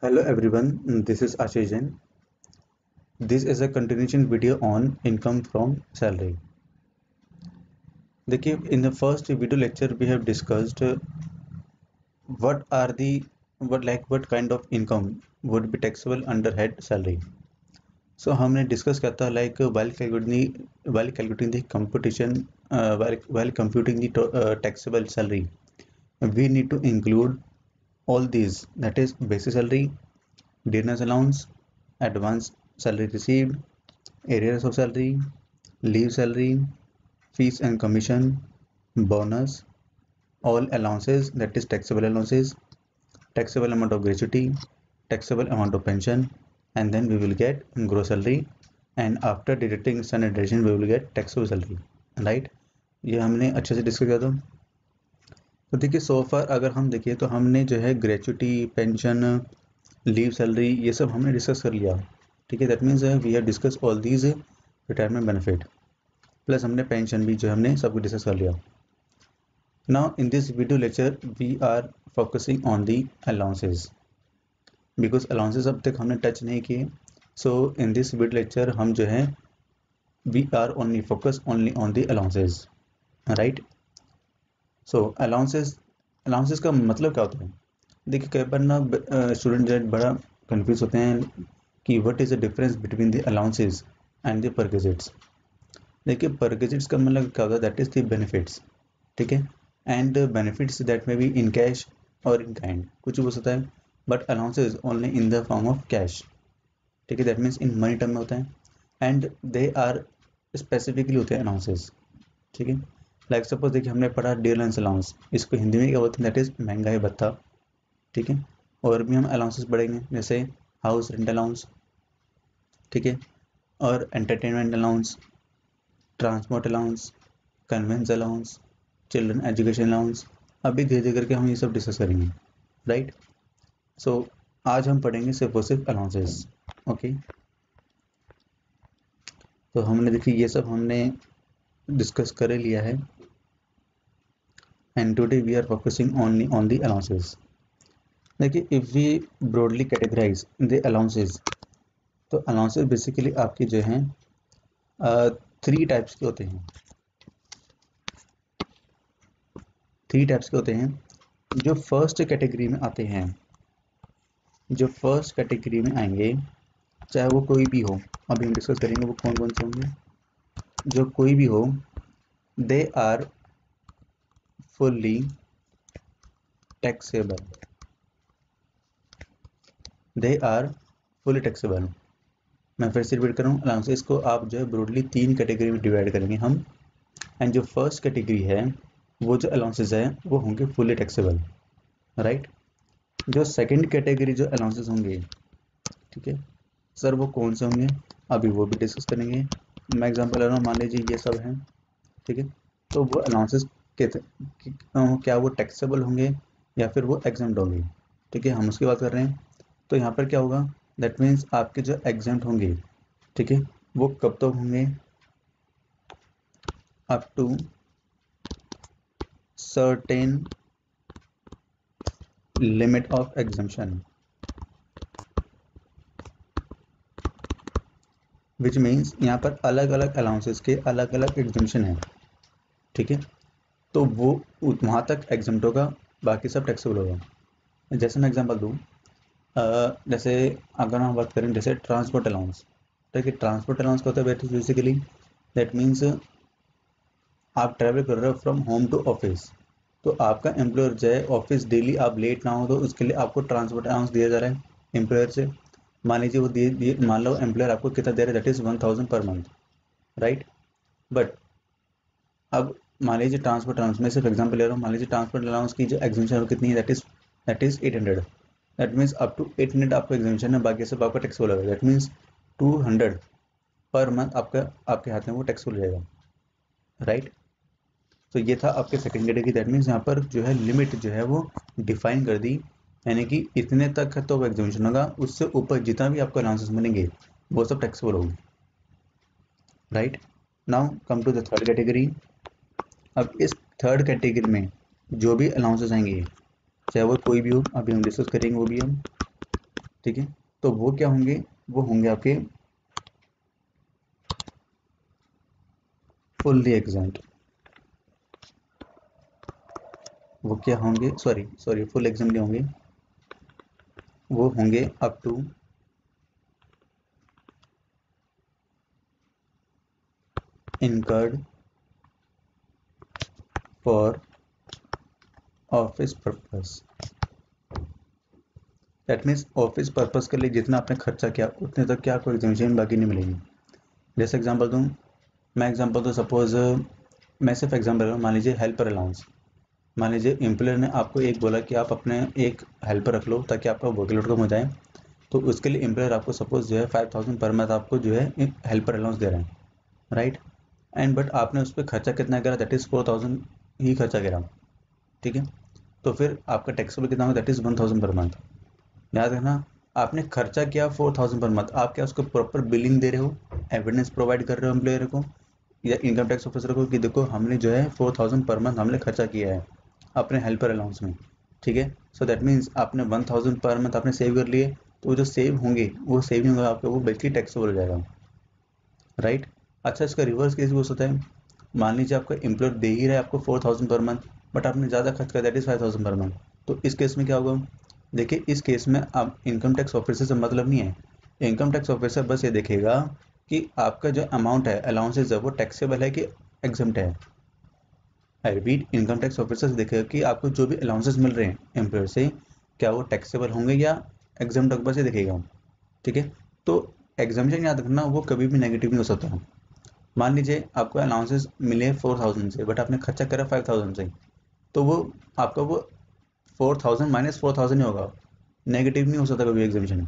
Hello everyone, this is Ashish Jain. This is a continuation video on income from salary. देखिए in the first video lecture we have discussed uh, what are the what like what kind of income would be taxable under head salary. So हमने discuss किया था like while calculating while calculating the computation uh, while while computing the uh, taxable salary we need to include all these that is basic salary dinners allowance advance salary received arrears of salary leave salary fees and commission bonus all allowances that is taxable allowances taxable amount of gratuity taxable amount of pension and then we will get gross salary and after deducting standard deduction we will get taxable salary right ये हमने अच्छे से discuss किया था तो देखिए सो फार अगर हम देखिए तो हमने जो है ग्रेचुटी पेंशन लीव सैलरी ये सब हमने डिस्कस कर लिया। ठीक है that means we have discuss all these retirement benefit plus हमने पेंशन भी जो हमने सब डिस्कस कर लिया। Now in this video lecture we are focusing on the allowances because allowances अब तक हमने टच नहीं किए। So in this video lecture हम जो है we are only focus only on the allowances right so allowances allowances का मतलब क्या होता है? देखिए, कई बार ना स्टूडेंट जो बड़ा कंफ्यूज होते हैं कि what is the difference between the allowances and the perquisites देखिए परगेजिट्स का मतलब क्या होता है? दैट इज़ द बेनिफिट्स ठीक है? And benefits that may be in cash और इन काइंड कुछ भी हो सकता है। But allowances only in the form of cash ठीक है? That means in money term में होता है। एंड दे आर स्पेसिफिकली होते हैं अलाउंसेज ठीक है? लाइक सपोज़ देखिए हमने पढ़ा डेयरलेंस अलाउंस इसको हिंदी में क्या बोलते हैं? दैट इज़ महँगाई भत्ता। ठीक है? और भी हम अलाउंसेस पढ़ेंगे जैसे हाउस रेंट अलाउंस ठीक है? और entertainment allowance transport allowance conveyance allowance children education allowance अभी धीरे धीरे करके हम ये सब डिस्कस करेंगे। राइट सो so, आज हम पढ़ेंगे सिर्फ़ और सिर्फ़ अलाउंसेस ओके तो हमने देखिए ये सब हमने डिस्कस कर लिया है। And today we are focusing only on the allowances. देखिए if we broadly categorize the allowances तो अलाउंसेस बेसिकली आपके जो हैं थ्री टाइप्स के होते हैं। थ्री टाइप्स के होते हैं, जो फ़र्स्ट कैटेगरी में आते हैं। जो फ़र्स्ट कैटेगरी में आएँगे, चाहे वो कोई भी हो, अभी हम डिस्कस करेंगे वो कौन कौन से होंगे। जो कोई भी हो they are fully taxable. They are fully taxable. मैं फिर से रिपीट कर रहा हूँ अलाउंसेस को आप जो है ब्रोडली तीन कैटेगरी में डिवाइड करेंगे हम। एंड जो फ़र्स्ट कैटेगरी है, वो जो अलाउंसेस है, वो होंगे फुली टैक्सेबल राइट जो सेकंड कैटेगरी जो अलाउंसेज होंगे, ठीक है? सर वो कौन से होंगे? अभी वो भी डिस्कस करेंगे। मैं एग्जांपल ले रहा हूँ, मान लीजिए ये सब हैं, ठीक है? तो वो अलाउंसेस क्या वो टैक्सेबल होंगे या फिर वो एग्ज़ाम होंगे? ठीक है, हम उसकी बात कर रहे हैं। तो यहाँ पर क्या होगा? दैट मीन्स आपके जो एग्ज़ाम होंगे, ठीक है, वो कब तक तो होंगे? Up to certain limit of exemption which means यहाँ पर अलग अलग अलाउंसेस के अलग अलग एग्जामेशन है। ठीक है? तो वो वहाँ तक एग्ज़ाम होगा बाकी सब टैक्सेबल होगा। जैसे मैं एग्जांपल दूँ जैसे अगर हम बात करें, जैसे ट्रांसपोर्ट अलाउंस ठीक है ट्रांसपोर्ट अलाउंस का होता है बेसिकली दैट मीन्स आप ट्रैवल कर रहे हो फ्रॉम होम टू ऑफ़िस तो आपका एम्प्लॉयर जो है ऑफ़िस डेली आप लेट ना हो तो उसके लिए आपको ट्रांसपोर्ट अलाउंस दिया जा रहा है एम्प्लॉयर से। मान लीजिए वो दिए मान लो एम्प्लॉयर आपको कितना दे रहा है that is one thousand per month right but अब मान लीजिए ट्रांसपोर्ट अलाउंस में सिर्फ़ एग्ज़ाम्पल ले रहा हूँ, मान लीजिए ट्रांसपोर्ट अलाउंस की जो एग्जामेशन कितनी है? That is that is eight hundred that means up to eight hundred आपका एग्जामेशन है, बाकी सब आपका टैक्स लगेगा that means two hundred per month आपका, आपके हाथ में वो टैक्स जाएगा राइट तो ये था आपके सेकेंड कैटेगरी दैट मीन्स यहाँ पर जो है लिमिट जो है वो डिफाइन कर दी। यानी कि इतने तक है तो एग्जामेशन होगा, उससे ऊपर जितना भी आपको अलाउंसेस मिलेंगे, वो सब टैक्सेबल होगी। Right now come to the third category अब इस थर्ड कैटेगरी में जो भी अलाउंसेस आएँगे, चाहे वो कोई भी हो अभी हम डिस्कस करेंगे वो भी हम, ठीक है? तो वो क्या होंगे? वो होंगे आपके फुल्ली एग्जाम्ड वो क्या होंगे? सॉरी सॉरी फुल एग्ज़ाम नहीं होंगे? वो होंगे up to incurred for office purpose that means office purpose के लिए जितना आपने खर्चा किया, उतने तक क्या आपको एग्जामेशन बाकी नहीं मिलेगी। जैसे एग्जांपल दूँ, मैं एग्जांपल तो सपोज़ मैं सिर्फ़ एग्जांपल मान लीजिए हेल्पर अलाउंस मान लीजिए एम्प्लॉयर ने आपको एक बोला कि आप अपने एक हेल्पर रख लो ताकि आपका वर्कलोड कम हो जाए। तो उसके लिए एम्प्लॉयर आपको सपोज़ जो है फाइव थाउज़ेंड पर मंथ आपको जो है हेल्पर अलाउंस दे रहे हैं राइट एंड बट आपने उस पर खर्चा कितना करा? दैट इज़ फोर थाउज़ेंड ही खर्चा करा ठीक है? तो फिर आपका टैक्सेबल कितना होगा? That is one thousand per month याद रखना, आपने खर्चा किया फोर थाउज़ेंड पर मंथ आप क्या उसको प्रॉपर बिलिंग दे रहे हो? एविडेंस प्रोवाइड कर रहे हो एम्प्लॉयर को? या इनकम टैक्स ऑफिसर को कि देखो, हमने जो है फोर थाउज़ेंड पर मंथ हमने खर्चा किया है, अपने हेल्पर अलाउंस में, ठीक है? सो दैट मीन्स आपने वन थाउज़ेंड पर मंथ आपने सेव कर लिए तो जो सेव होंगे, वो सेव नहीं होगा, आपका वो बेसिकली टैक्सेबल हो जाएगा। राइट अच्छा इसका रिवर्स केस भी हो सकता है। मान लीजिए आपका एम्प्लॉयर दे ही रहा है आपको four thousand per month but आपने ज़्यादा खर्च कर that is five thousand per month तो इस केस में क्या होगा? देखिए, इस केस में अब इनकम टैक्स ऑफिसर से मतलब नहीं है। इनकम टैक्स ऑफिसर बस ये देखेगा कि आपका जो अमाउंट है अलाउंसेज है, वो टैक्सेबल है कि एग्ज़ाम है। I repeat income tax officer देखेगा कि आपको जो भी अलाउंसेस मिल रहे हैं एम्प्लॉयर से, क्या वो टैक्सेबल होंगे या एग्ज़ाम डॉक्यूमेंट से देखेगा। ठीक है? तो एग्जामेशन याद रखना, वो कभी भी नेगेटिव नहीं हो सकता। मान लीजिए आपको अलाउंसेस मिले फोर थाउज़ेंड से बट आपने खर्चा करा फाइव थाउज़ेंड से तो वो आपका वो four thousand minus four thousand ही होगा। नेगेटिव नहीं हो सकता कभी एग्जामिशन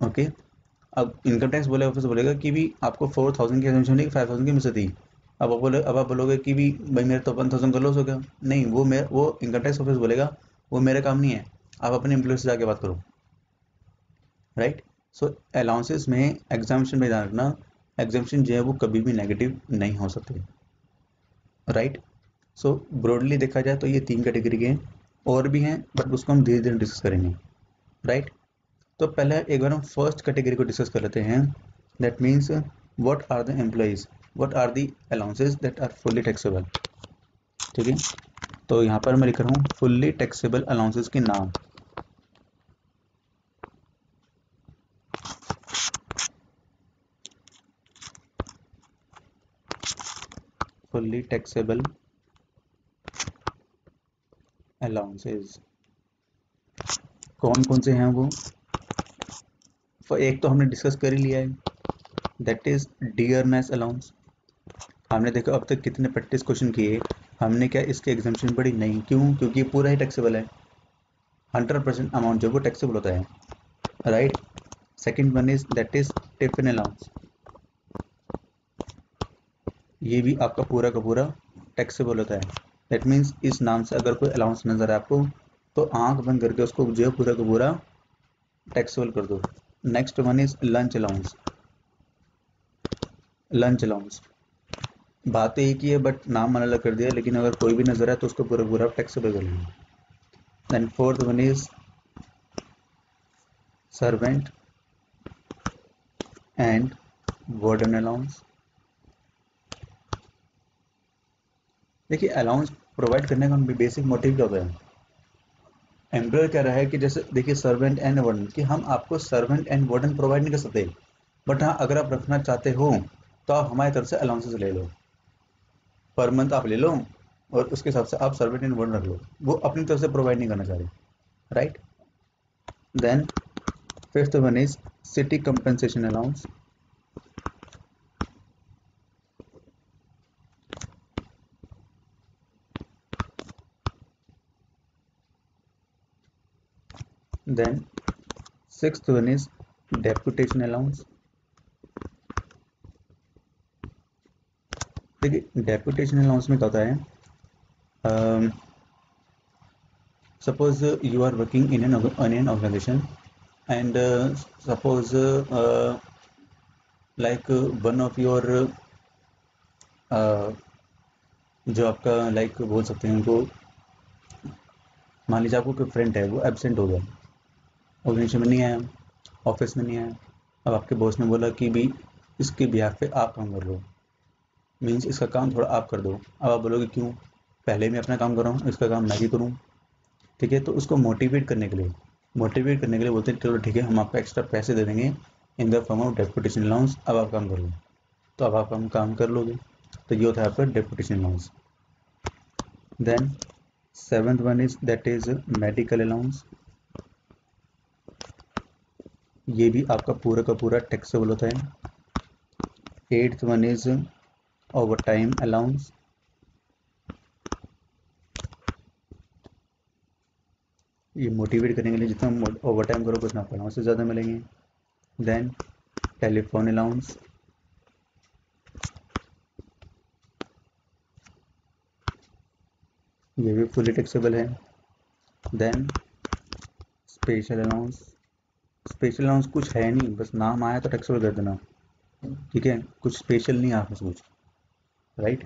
ओके अब इनकम टैक्स बोले ऑफ़िस बोलेगा कि भी आपको फोर थाउज़ेंड की एग्जामेशन फाइव थाउज़ेंड की मिल सकती अब आप बोले, अब आप बोलोगे कि भी भाई मेरा तो वन थाउज़ेंड का लॉस हो गया। नहीं, वो मेरा, वो इनकम टैक्स ऑफ़िस बोलेगा, वो मेरा काम नहीं है। आप अपने एम्प्लॉय से जाके बात करो। राइट सो अलाउंसेस में एग्जामिशन में ध्यान रखना। एग्जामेशन जो है वो कभी भी नेगेटिव नहीं हो सकते। राइट सो ब्रॉडली देखा जाए तो ये तीन कैटेगरी के हैं, और भी हैं बट उसको हम धीरे धीरे डिस्कस करेंगे। राइट तो पहले, एक बार हम फ़र्स्ट कैटेगरी को डिस्कस कर लेते हैं। That means what are the employees what are the allowances that are fully taxable ठीक है? तो यहाँ पर मैं लिख रहा हूँ फुल्ली टैक्सेबल अलाउंसेज के नाम। टैक्सेबल अलाउंसेज कौन कौन से हैं वो? एक तो हमने डिस्कस कर ही लिया है। दैट इज़ डियरनेस अलाउंस हमने देखा अब तक कितने प्रैक्टिस क्वेश्चन किए। हमने क्या इसके एग्जामेशन पढ़ी? नहीं। क्यों? क्योंकि पूरा ही टैक्सेबल है। हंड्रेड परसेंट अमाउंट जो वो टैक्सेबल होता है। Right second one is that is tiffin allowance ये भी आपका पूरा का पूरा टैक्सेबल होता है। दैट मीन्स इस नाम से अगर कोई अलाउंस नज़र आए आपको तो आँख बंद करके उसको जो है पूरा का पूरा टैक्सेबल कर दो। Next one is lunch allowance lunch allowance बात एक ही है बट नाम अलग कर दिया, लेकिन अगर कोई भी नज़र आए तो उसको पूरा पूरा टैक्सेबल कर लेंगे then fourth one is servant and warden allowance देखिए अलाउंस प्रोवाइड करने का बेसिक मोटिव क्या होता है? एम्प्लॉयर कह रहा है कि जैसे, देखिए सर्वेंट एंड वार्डन कि हम आपको सर्वेंट एंड वार्डन प्रोवाइड नहीं कर सकते। बट हाँ अगर आप रखना चाहते हो तो आप हमारी तरफ़ से अलाउंसेस ले लो। पर मंथ आप ले लो, और उसके हिसाब से आप सर्वेंट एंड वार्डन रख लो। वो अपनी तरफ़ से प्रोवाइड नहीं करना चाह रहे right then fifth one is city compensation allowance then sixth one is deputation allowance. देखिए डेपुटेशन अलाउंस में क्या होता है? Suppose you are working in an in an organisation and suppose like one of your जो आपका like like, बोल सकते हैं उनको मान लीजिए आपको कोई फ्रेंड है वो एबसेंट हो गया। ऑर्गेनाइजेशन में नहीं आया ऑफ़िस में नहीं आया। अब आपके बॉस ने बोला कि भाई इसके बिहार पे आप काम कर लो। मीन्स इसका काम थोड़ा आप कर दो। अब आप बोलोगे क्यों? पहले मैं अपना काम कर रहा हूँ, इसका काम मैं भी करूँ। ठीक है? तो उसको मोटिवेट करने के लिए। मोटिवेट करने के लिए बोलते हैं चलो ठीक है, हम आपको एक्स्ट्रा पैसे दे देंगे in the form of deputation allowance अब आप काम कर लो। तो अब आप हम काम कर लोगे। तो ये होता है आपका deputation allowance then seventh one is that is medical allowance ये भी आपका पूरा का पूरा टैक्सेबल होता है। Eighth one is overtime allowance ये मोटिवेट करने के लिए जितना ओवर टाइम करोगे, उतना अलाउंस से ज़्यादा मिलेंगे। देन टेलीफोन अलाउंस ये भी फुली टैक्सेबल है। Then special allowance special allowance कुछ है नहीं, बस नाम आया तो टैक्सेबल कर देना। ठीक है? कुछ स्पेशल नहीं आपने कुछ। राइट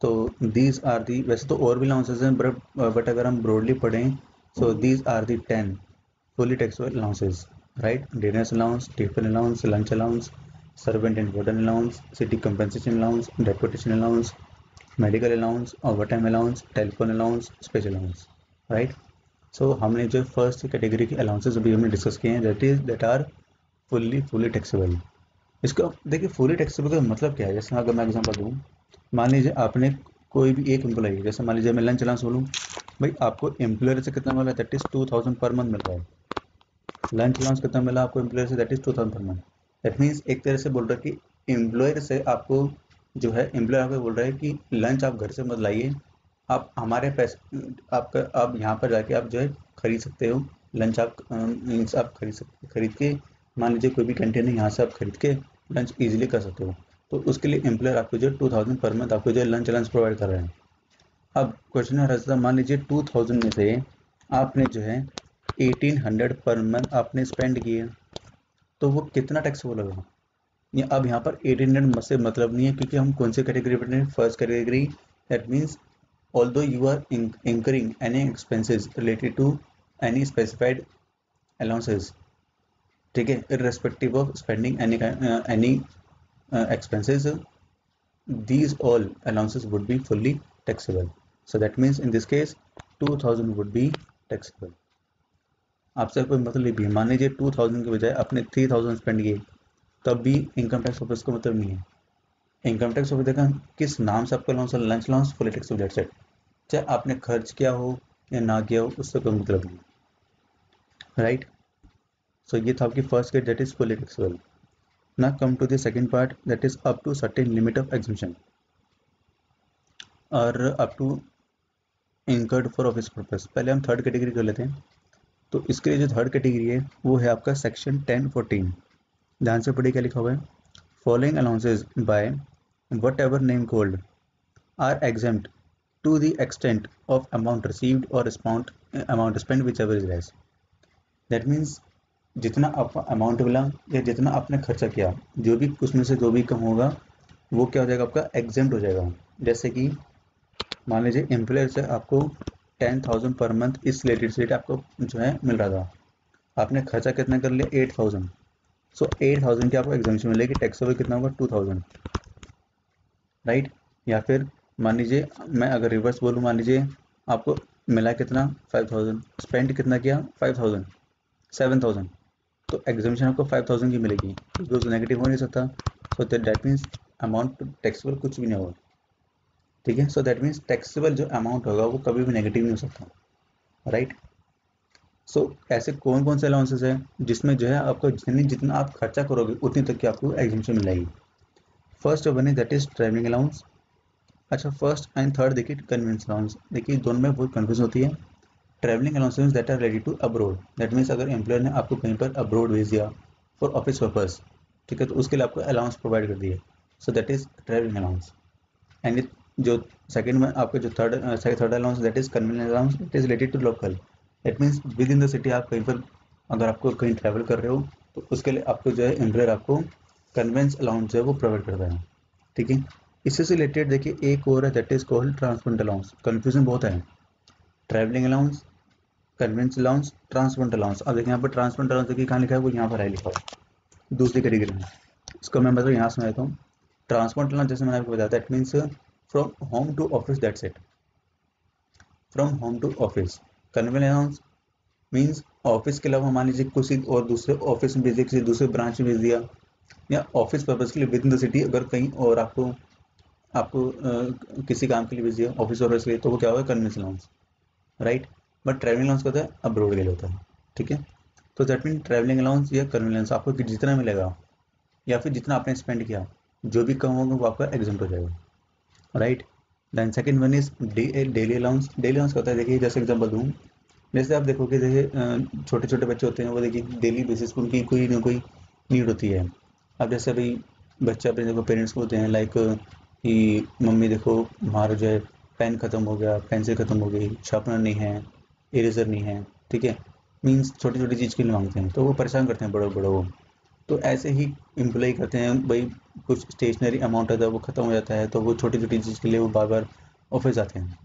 तो दीज आर दी वैसे तो और भी अलाउंसेज हैं बट अगर हम ब्रॉडली पढ़ें so these are the ten fully taxable allowances right dearness allowance tiffin allowance lunch allowance servant and warden allowance city compensation allowance deputation allowance medical allowance overtime allowance telephone allowance special allowance right so so, हमने जो first category के allowances अभी हमने discuss किए हैं that is that are fully fully taxable इसका देखिए fully taxable का मतलब क्या है? जैसे अगर मैं एग्जांपल दूँ मान लीजिए आपने कोई भी एक एम्प्लॉई जैसे मान लीजिए मैं लंच अलाउंस बोलूँ भाई आपको एम्प्लॉयर से कितना मिला? That is two thousand per month मिल रहा है। लंच अलाउंस कितना मिला आपको एम्प्लॉयर से? That is two thousand per month that means एक तरह से बोल रहा है कि एम्प्लॉयर से आपको जो है एम्प्लॉयर आपको बोल रहा है कि लंच आप घर से मत लाइए। आप हमारे पैसे आपका आप यहाँ पर जाके आप जो है खरीद सकते हो। लंच आप मीन्स आप खरीद सकते खरीद के, मान लीजिए कोई भी कंटेनर यहाँ से आप खरीद के लंच इजीली कर सकते हो। तो उसके लिए एम्प्लॉयर आपको जो है टू थाउज़ेंड पर मंथ आपको जो लंच लंच प्रोवाइड कर रहे हैं। अब क्वेश्चन है मान लीजिए टू थाउज़ेंड में से आपने जो है एटीन हंड्रेड पर मंथ आपने स्पेंड किए तो वो कितना टैक्स वो लगा? ये अब यहाँ पर एटीन हंड्रेड से मतलब नहीं है, क्योंकि हम कौन से कैटेगरी पर first category that means although you are in incurring any expenses related to any specified allowances ठीक है irrespective of spending any uh, any uh, expenses these all allowances would be fully taxable so that means in this case 2000 would be taxable आपसे कोई मतलब भी मान लीजिए 2000 के बजाय आपने 3000 स्पेंड किए तब भी इनकम टैक्स ऑफ़िस का मतलब नहीं है इनकम टैक्स ऑफ़िस देखा, किस नाम से आपका allowance lunch allowance full tax date चाहे आपने खर्च किया हो या ना किया हो, उससे कोई मतलब नहीं राइट सो ये था आपकी first gate that is fully taxable ना come to the second part that is up to certain limit of exemption और up to incurred for office purpose पहले हम थर्ड कैटेगरी कर लेते हैं। तो इसके लिए जो थर्ड कैटेगरी है, वो है आपका सेक्शन टेन फोर्टीन ध्यान से पढ़िए क्या लिखा हुआ है। Following allowances by ever name called are exempted to the extent of amount received or amount amount spent, whichever is less. That means जितना अमाउंट मिला या जितना आपने खर्चा किया, जो भी उसमें से जो भी कम होगा, वो क्या हो जाएगा आपका एग्जेंट हो जाएगा। जैसे कि मान लीजिए एम्प्लॉयर से आपको टेन थाउज़ेंड पर मंथ इस रिलेटेड से आपको जो है मिल रहा था। आपने खर्चा कितना कर लिया? Eight thousand so eight thousand की आपको एग्जामेशन मिलेगी टैक्स कितना होगा? Two thousand right? या फिर मान लीजिए मैं अगर रिवर्स बोलूँ मान लीजिए आपको मिला कितना? फाइव थाउज़ेंड स्पेंड कितना किया? फाइव थाउज़ेंड सेवन थाउज़ेंड तो एग्जामेशन आपको फाइव थाउज़ेंड की मिलेगी। क्योंकि नेगेटिव हो नहीं सकता। So that means amount taxable कुछ भी नहीं होगा। ठीक है? सो दैट मीन्स टैक्सेबल जो अमाउंट होगा वो कभी भी नेगेटिव नहीं हो सकता। राइट सो so, ऐसे कौन कौन से अलाउंसेस हैं जिसमें जो है आपको जितनी जितना आप खर्चा करोगे उतनी तक की आपको एग्जामेशन मिलेगी। First one is that is travelling allowance अच्छा फ़र्स्ट एंड थर्ड देखिए कन्वेंस अलाउंस देखिए, दोनों में बहुत कन्फ्यूज़ होती है। Travelling allowances that are ready to abroad that means अगर एम्प्लॉयर ने आपको कहीं पर अब्रोड भेज दिया फॉर ऑफ़िस पर्पज ठीक है तो उसके लिए आपको अलाउंस प्रोवाइड कर दिए so that is travelling allowance and जो सेकंड में आपका जो third third allowance that is convenience allowance it is related to local that means with in the city आप कहीं पर, अगर आपको कहीं ट्रैवल कर रहे हो तो उसके लिए आपको जो है एम्प्लॉयर आपको कन्वेंस अलाउंस है वो प्रोवाइड करता है। ठीक है? इससे रिलेटेड देखिए, एक और है that is called transport allowance confusion बहुत है। Travelling allowance conveyance allowance transparent allowance अब देखिए, यहाँ पर ट्रांसपेरेंट अलाउंस देखिए कहाँ लिखा है, वो यहाँ पर है लिखा हुआ। दूसरी कैटेगरी में। इसको मैं मतलब यहाँ से मैं हूँ ट्रांसपोर्ट अलाउंस जैसे मैंने आपको बताया that means from home to office that's it from home to office conveyance allowance means office के अलावा मान लीजिए किसी और दूसरे ऑफ़िस में भेज दिया, किसी दूसरे ब्रांच में भेज दिया। या ऑफ़िस पर्पज़ के लिए विद इन द सिटी अगर कहीं और आपको आपको किसी काम के लिए बिज़ी है ऑफ़िस पर्पज़ के लिए तो वो क्या होगा? Conveyance allowance right but travelling allowance होता है अब्रोड के लिए होता है, ठीक है? तो दैट मीन ट्रैवलिंग अलाउंस या कन्वेंस आपको जितना मिलेगा या फिर जितना आपने स्पेंड किया जो भी कम होगा, वो आपका एग्ज़ाम हो जाएगा right then second one is daily allowance daily allowance होता है, देखिए जैसे एग्ज़ाम्पल दूँ, जैसे आप देखोगे देखिए छोटे छोटे बच्चे होते हैं, वो देखिए डेली बेसिस पर उनकी कोई ना कोई नीड होती है। अब जैसे अभी बच्चे अपने देखो पेरेंट्स को होते हैं लाइक कि मम्मी देखो हमारा जो है पेन ख़त्म हो गया पेंसिल ख़त्म हो गई शार्पनर नहीं है इरेजर नहीं है, ठीक है? मीन्स छोटी छोटी चीज़ के लिए मांगते हैं तो वो परेशान करते हैं बड़ों बड़ों को। तो ऐसे ही एम्प्लॉय करते हैं, भाई कुछ स्टेशनरी अमाउंट होता है वो ख़त्म हो जाता है तो वो छोटी छोटी चीज़ के लिए वो बार बार ऑफ़िस जाते हैं।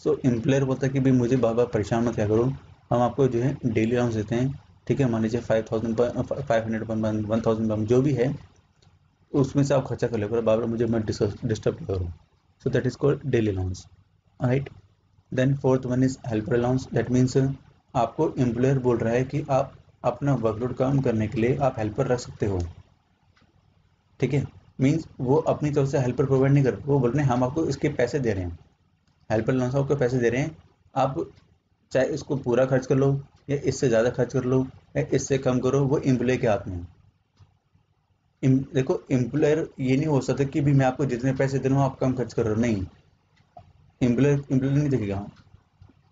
सो एम्प्लॉयर बोलता है कि, भाई मुझे बार बार परेशान मत क्या करो, हम आपको जो है डेली अलाउंस देते हैं ठीक है, मान लीजिए five thousand five hundred per month one thousand per, जो भी है, उसमें से आप खर्चा कर ले करो बार बार मुझे मत डिस्टर्ब करो। So that is called daily allowance right then fourth one is helper allowance that means आपको एम्प्लॉयर बोल रहा है कि आप अपना वर्कलोड कम करने के लिए आप हेल्पर रख सकते हो। ठीक है? मीन्स वो अपनी तरफ़ से हेल्पर प्रोवाइड नहीं कर वो बोल रहे हैं, हम आपको इसके पैसे दे रहे हैं। हेल्पर अलाउंस आपको पैसे दे रहे हैं। आप चाहे इसको पूरा खर्च कर लो या इससे ज़्यादा खर्च कर लो, या इससे कम करो, वो एम्प्लॉय के हाथ में है। देखो एम्प्लॉयर ये नहीं हो सकता कि भी मैं आपको जितने पैसे दे रहा हूँ, आप कम खर्च कर रहे हो। नहीं। एम्प्लॉयर एम्प्लॉयर नहीं देखेगा।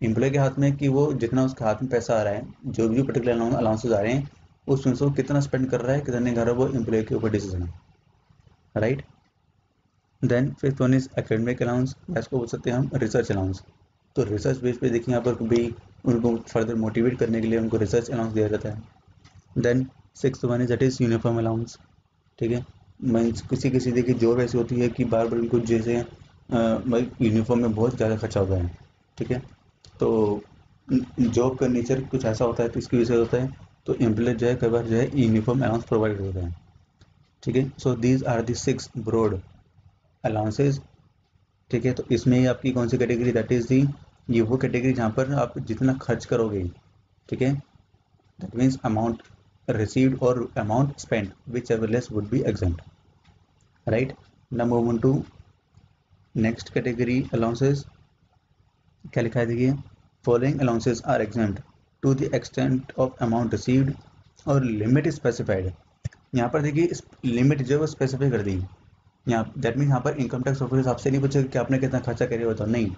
एम्प्लॉय के हाथ में कि वो जितना उसके हाथ में पैसा आ रहा है, जो भी पर्टिकुलर अलाउंसेज आ रहे हैं उसमें से वो कितना स्पेंड कर रहा है, कितने रहा है वो एम्प्लॉय के ऊपर डिसीज़न है। Right then fifth one is academic allowance इसको बोल सकते हैं हम रिसर्च अलाउंस तो रिसर्च बेस पे देखिए यहाँ पर भी उनको फर्दर मोटिवेट करने के लिए उनको रिसर्च अलाउंस दिया जाता है। Then six one is that is uniform allowance ठीक है? मीन्स किसी किसी देखिए जॉब ऐसी होती है कि बार बार उनको जैसे यूनिफॉर्म में बहुत ज़्यादा खर्चा होता है, ठीक है? तो जॉब का नेचर कुछ ऐसा होता है तो इसकी वजह से होता है तो एम्प्लॉय जो है, कई बार जो है यूनिफॉर्म अलाउंस प्रोवाइड होता है, ठीक है? So these are the six broad allowances ठीक है? तो इसमें ही आपकी कौन सी कैटेगरी दैट इज़ दी ये वो कैटेगरी जहाँ पर आप जितना खर्च करोगे, ठीक है? दैट मीन्स अमाउंट रिसीव्ड और amount spend whichever less would be exempt right number one two next category allowances क्या लिखा है देखिए? Following allowances are exempt to the extent of amount received और लिमिट स्पेसिफाइड यहाँ पर देखिए लिमिट जो है वो स्पेसिफाई कर दी। यहाँ दैट मीन यहाँ पर इनकम टैक्स ऑफ़िस आपसे नहीं पूछेगा कि आपने कितना खर्चा करे बताओ। नहीं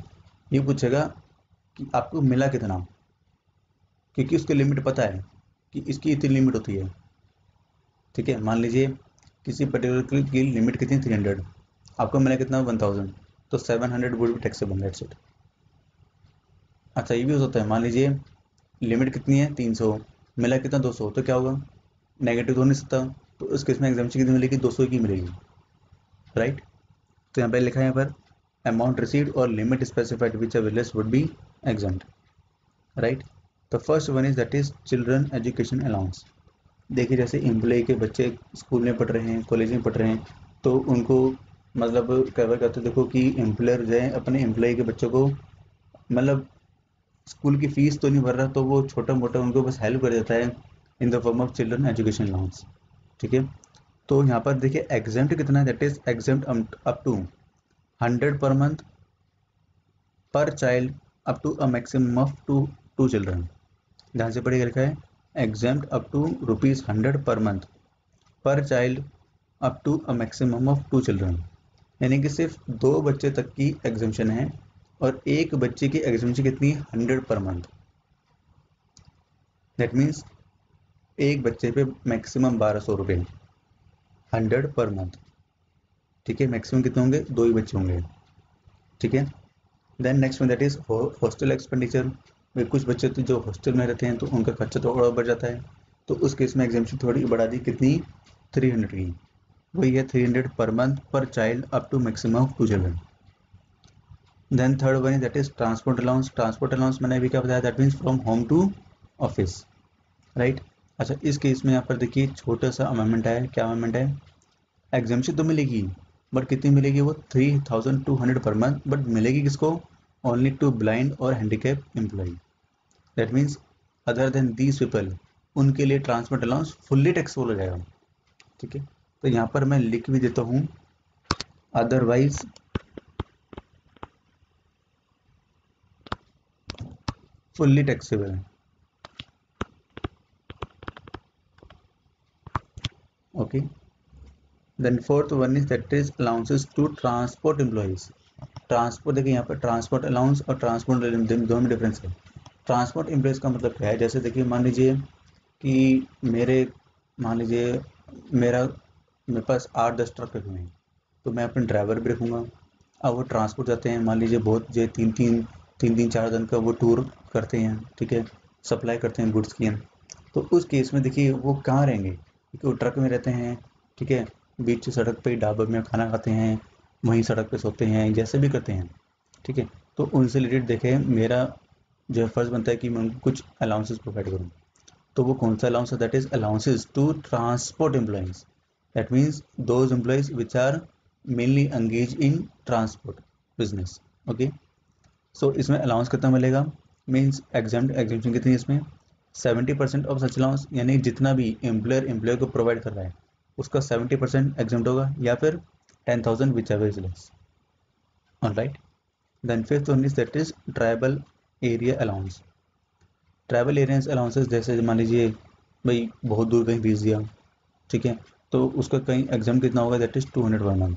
ये पूछेगा कि आपको मिला कितना? क्योंकि उसकी लिमिट पता है कि इसकी इतनी लिमिट होती है। ठीक है? मान लीजिए किसी पर्टिकुलर की लिमिट कितनी? थ्री हंड्रेड आपको मिला कितना? वन थाउज़ेंड तो सेवन हंड्रेड वुड भी टैक्सेबल दैट्स इट अच्छा ये भी हो सकता है। मान लीजिए लिमिट कितनी है? तीन सौ मिला कितना? दो सौ तो क्या होगा? नेगेटिव तो नहीं सकता। तो उस केस में एग्जामेशन कितनी मिलेगी? दो सौ की मिलेगी। राइट तो यहाँ पर लिखा है यहाँ पर अमाउंट रिसीव और limit specified which ever less would be exam right the first one is that is children education allowance देखिए जैसे एम्प्लॉय के बच्चे स्कूल में पढ़ रहे हैं कॉलेज में पढ़ रहे हैं तो उनको मतलब कवर करते देखो कि एम्प्लॉयर जो है अपने एम्प्लॉय के बच्चों को मतलब स्कूल की फ़ीस तो नहीं भर रहा तो वो छोटा मोटा उनको बस हेल्प कर देता है in the form of children education loans ठीक है? तो यहाँ पर देखिए एग्जाम्ट कितना है that is exempt up to hundred per month, per child up to a maximum of two two children. ध्यान से पढ़िएगा लिखा है exempt up to rupees hundred per month, per child up to a maximum of two children. यानी कि सिर्फ़ दो बच्चे तक की एग्जामेशन है और एक बच्चे की एग्जामेशन कितनी? Hundred per month. That means एक बच्चे पे मैक्सिमम बारह सौ रुपये हंड्रेड पर मंथ। ठीक है मैक्सिमम कितने होंगे? दो ही बच्चे होंगे। ठीक है? Then next one that is hostel expenditure वे कुछ बच्चे तो जो हॉस्टल में रहते हैं तो उनका खर्चा तो और बढ़ जाता है। तो उस केस में एग्जामेशन थोड़ी बढ़ा दी, कितनी? थ्री हंड्रेड की। वही है three hundred per month per child up to maximum of two children then third one that is transport allowance transport allowance मैंने अभी क्या बताया? That means from home to office right अच्छा इस केस में यहाँ पर देखिए, छोटा सा अमेंडमेंट है क्या अमेंडमेंट है? एग्जामेशन तो मिलेगी। बट कितनी मिलेगी वो? Three thousand two hundred per month but मिलेगी किसको? ओनली टू ब्लाइंड और handicap employ that means other than these people उनके लिए ट्रांसपोर्ट अलाउंस फुल्ली टैक्सेबल हो जाएगा। ठीक है? तो यहाँ पर मैं लिख भी देता हूँ। अदरवाइज़ फुल्ली टैक्सेबल है okay? Then fourth one is is allowances to transport employees. Transport देखिए यहाँ पर ट्रांसपोर्ट अलाउंस और ट्रांसपोर्ट दोनों में डिफरेंस है। ट्रांसपोर्ट एम्प्लॉयज़ का मतलब क्या है? जैसे देखिए मान लीजिए कि मेरे, मान लीजिए मेरा, मेरे पास आठ दस ट्रक रखे हैं तो मैं अपने ड्राइवर भी रखूँगा। अब वो ट्रांसपोर्ट जाते हैं, मान लीजिए बहुत जो तीन तीन तीन तीन, चार दिन का वो टूर करते हैं, ठीक है? सप्लाई करते हैं गुड्स की। तो उस केस में देखिए वो कहाँ रहेंगे? क्योंकि वो ट्रक में रहते हैं, ठीक है? बीच सड़क पे ढाबे में खाना खाते हैं, वहीं सड़क पे सोते हैं, जैसे भी करते हैं, ठीक है? तो उनसे रिलेटेड देखें, मेरा जो है फ़र्ज़ बनता है कि मैं उनको कुछ अलाउंसेस प्रोवाइड करूँ। तो वो कौन सा अलाउंस है? That is allowances to transport employees that means those employees which are mainly engage in transport business okay so इसमें अलाउंस कितना मिलेगा? मीन्स एग्ज़ाम एग्जामेशन कितनी इसमें? Seventy percent of such allowance यानी जितना भी एम्प्लॉयर एम्प्लॉयर को प्रोवाइड कर रहा है उसका सेवेंटी परसेंट एग्ज़ाम होगा या फिर ten thousand whichever is less on right then fifth one is that is tribal area allowance tribal areas allowances जैसे मान लीजिए, भाई बहुत दूर कहीं भेज दिया, ठीक है? तो उसका कहीं एग्ज़ाम कितना होगा? That is two hundred per month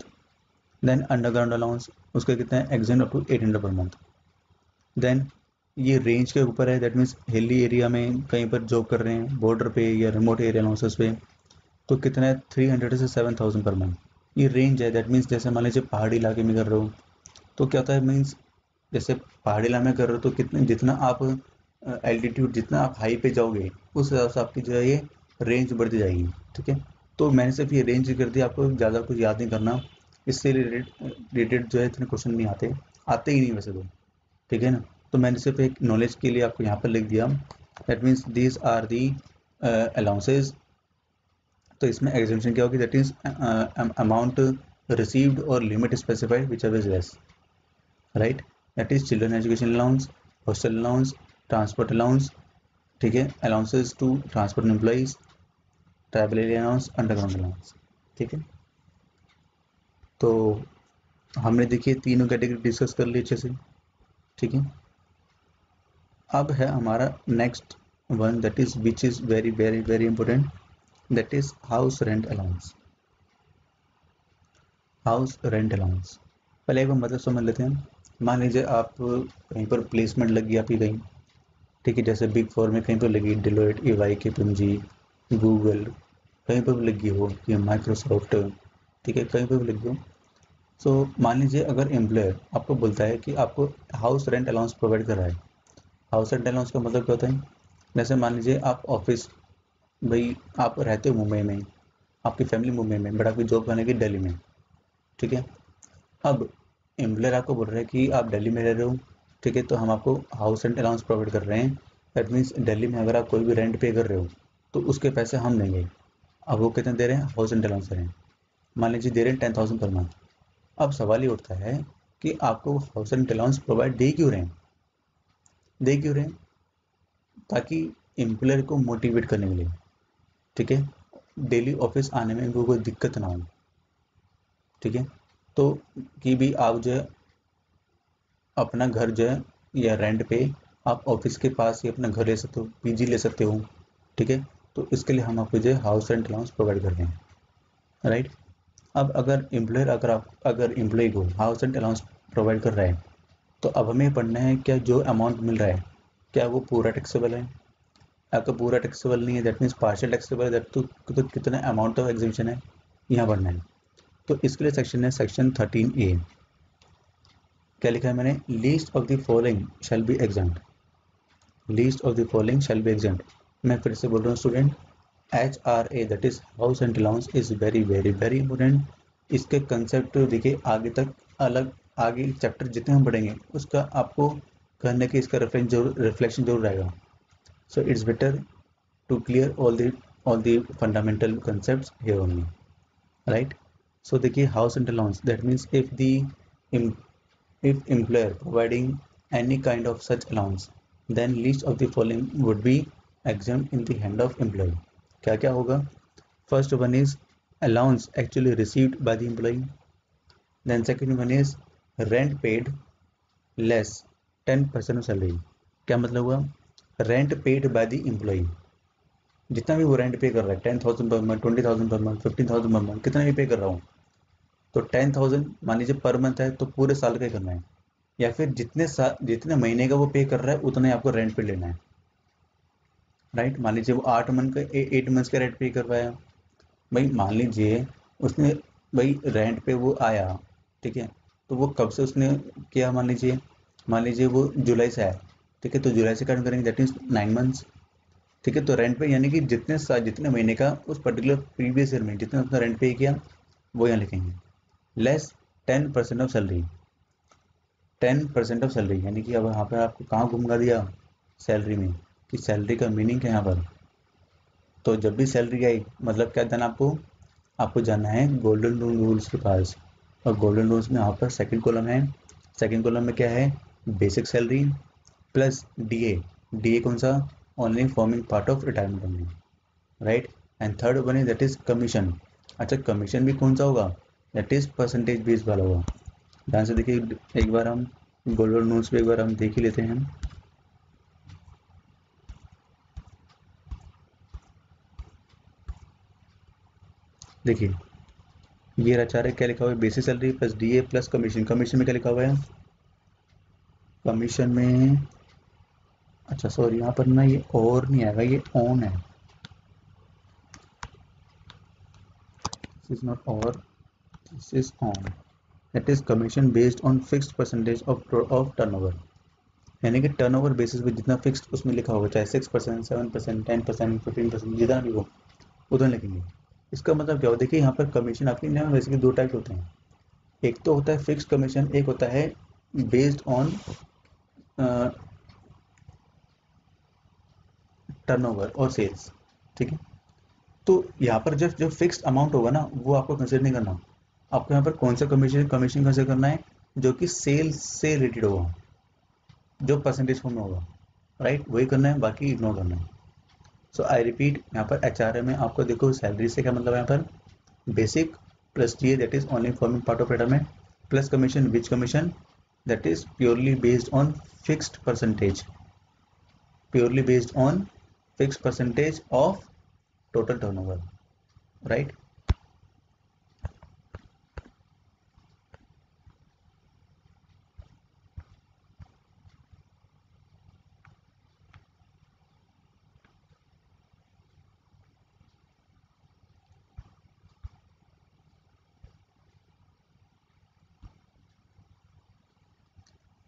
then underground allowance उसका कितना है? Exam up to eight hundred per month then ये रेंज के ऊपर है दैट मीन्स हिली एरिया में कहीं पर जॉब कर रहे हैं बॉर्डर पे या रिमोट एरिया अलाउंसेस पे तो कितना? है थ्री हंड्रेड से सेवन थाउज़ेंड पर मंथ ये रेंज है दैट मीन्स जैसे मान लीजिए पहाड़ी इलाके में कर रहे हो तो क्या होता है? मीन्स जैसे पहाड़ी इलाके में कर रहे हो तो कितने, जितना आप एल्टीट्यूड जितना आप हाई पे जाओगे, उस हिसाब से आपकी जो है ये रेंज बढ़ती जाएगी, ठीक है? तो मैंने सिर्फ़ ये रेंज कर दी आपको ज़्यादा कुछ याद नहीं करना। इससे रिलेटेड जो है, इतने क्वेश्चन नहीं आते आते ही नहीं वैसे तो ठीक है ना? तो मैंने सिर्फ़ एक नॉलेज के लिए आपको यहाँ पर लिख दिया। That means these are the allowances तो इसमें एग्जामेशन क्या होगी? दैट इज़ अमाउंट रिसीव्ड और limit specified which is less right that is children education allowance hostel allowance transport allowance ठीक है? Allowances to transport employees travel area allowance underground allowance ठीक है? तो हमने देखिए तीनों कैटेगरी डिस्कस कर ली अच्छे से। ठीक है? अब है हमारा next one that is which is very very very important that is house rent allowance house rent allowance पहले एक बार मतलब समझ लेते हैं। मान लीजिए आप कहीं पर प्लेसमेंट लगी आपकी कहीं। ठीक है जैसे बिग फोर में कहीं पर लगी डिलोइट ई वाई के जी गूगल कहीं पर भी लगी हो या माइक्रोसॉफ्ट ठीक है कहीं पर भी लगी हो। सो so, मान लीजिए अगर एम्प्लॉयर आपको बोलता है कि आपको हाउस रेंट अलाउंस प्रोवाइड कर रहा है हाउस रेंट अलाउंस का मतलब क्या होता है? जैसे मान लीजिए आप ऑफ़िस भाई, आप रहते हो मुंबई में, आपकी फैमिली मुंबई में बट आपकी जॉब करने की दिल्ली में, ठीक है? अब एम्प्लॉयर आपको बोल रहा है कि आप दिल्ली में रह रहे हो, ठीक है? तो हम आपको हाउस रेंट अलाउंस प्रोवाइड कर रहे हैं। दैट मीन्स दिल्ली में अगर आप कोई भी रेंट पे कर रहे हो तो उसके पैसे हम देंगे। अब वो कितने दे रहे हैं? हाउस रेंट अलाउंस दे रहे हैं। मान लीजिए दे रहे हैं टेन थाउज़ेंड पर मंथ अब सवाल ये उठता है कि आपको हाउस रेंट अलाउंस प्रोवाइड दे क्यों रहे हैं? दे क्यों रहे हैं? ताकि एम्प्लॉयर को मोटिवेट करने के लिए। ठीक है? डेली ऑफ़िस आने में इनको कोई दिक्कत ना हो। ठीक है? तो कि भी आप जो है, अपना घर जो है, या रेंट पे आप ऑफ़िस के पास ही अपना घर ले सकते हो पीजी ले सकते हो। ठीक है? तो इसके लिए हम आपको जो है हाउस रेंट अलाउंस प्रोवाइड कर रहे हैं। राइट अब अगर एम्प्लॉयर अगर आप, अगर एम्प्लॉय को हाउस रेंट अलाउंस प्रोवाइड कर रहा है तो अब हमें पढ़ना है, क्या जो अमाउंट मिल रहा है, क्या वो पूरा टैक्सेबल है? अगर तो पूरा टैक्सेबल नहीं है दैट मीन्स पार्शियल टैक्सेबल है तो, तो कितना अमाउंट ऑफ़ एग्जीबिशन है? यहाँ पढ़ना है। तो इसके लिए सेक्शन है सेक्शन थर्टीन ए क्या लिखा है मैंने? Least of the following shall be exam least of the following shall be exam मैं फिर से बोल रहा हूँ student H R A that is house and allowance is very very very important इसके कंसेप्ट देखिए आगे तक अलग आगे चैप्टर जितने हम पढ़ेंगे उसका आपको करने के इसका रेफरेंस ज़रूर रिफ्लेक्शन ज़रूर रहेगा so it's better to clear all the all the fundamental concept here only right so देखिए house and allowance that means if the if employer providing any kind of such allowance then least of the following would be exempt in the hand of employee क्या क्या होगा first one is allowance actually received by the employee then second one is rent paid less 10% of salary क्या मतलब हुआ Rent paid by the employee जितना भी वो rent पे कर रहा है ten thousand per month twenty thousand per month fifteen thousand per month कितना भी पे कर रहा हूँ तो टेन थाउज़ेंड मान लीजिए पर मंथ है तो पूरे साल का ही करना है। या फिर जितने साल जितने महीने का वो पे कर रहा है, उतना ही आपको रेंट पे लेना है। राइट मान लीजिए वो आठ मंथ का एट मंथ्स का रेंट पे कर है भाई मान लीजिए उसने, भाई रेंट पे वो आया, ठीक है? तो वो कब से उसने किया मान लीजिए? मान लीजिए वो जुलाई से आया। ठीक है तो जुलाई से काउंट करेंगे दैट मीन्स नाइन मंथ्स ठीक है तो रेंट पे यानी कि जितने साल जितने महीने का उस पर्टिकुलर प्रीवियस ईयर में जितने उसने रेंट पे किया, वो यहाँ लिखेंगे। Less ten percent of salary ten percent of salary यानी कि अब यहाँ पर आपको कहाँ घूमगा दिया? सैलरी में, कि सैलरी का मीनिंग है यहाँ पर? तो जब भी सैलरी आई मतलब क्या जाना आपको? आपको जाना है गोल्डन रूल्स के पास। और गोल्डन रूल्स में यहाँ पर सेकंड कॉलम है। सेकंड कॉलम में क्या है? Basic salary plus D A D A कौन सा? Only forming part of retirement only right and third one is that is commission अच्छा कमीशन भी कौन सा होगा? दैट इज़ परसेंटेज बेस वाला होगा। ध्यान से देखिए, एक बार हम गोल्डन नोट्स पे एक बार हम देख ही लेते हैं। देखिए, ये रचा रहे क्या लिखा हुआ है? Basic salary plus D A plus commission commission में क्या लिखा हुआ है? कमीशन में अच्छा सॉरी यहाँ पर ना ये और नहीं आएगा, ये ऑन है। यानी कि टर्नओवर बेसिस पे जितना फिक्स्ड उसमें लिखा होगा, चाहे six percent seven percent ten percent fifteen percent जितना भी हो लिखेंगे। इसका मतलब क्या हो देखिए, यहाँ पर कमीशन आपकी दो टाइप होते हैं। एक तो होता है फिक्स कमीशन एक होता है बेस्ड ऑन टर्नओवर और सेल्स ठीक है? तो यहाँ पर जब जो फिक्स्ड अमाउंट होगा ना, वो आपको कंसिडर नहीं करना। आपको यहाँ पर कौन सा कमीशन कमीशन कैसे करना है, जो कि सेल्स से रिलेटेड होगा, जो परसेंटेज फॉर्म में होगा। राइट वही करना है, बाकी इग्नोर करना है। सो आई रिपीट यहाँ पर एच में आपको देखो सैलरी से क्या मतलब है यहाँ पर? Basic plus T that is only forming part of retirement plus commission which commission that is purely based on fixed percentage purely based on fixed percentage of total turnover right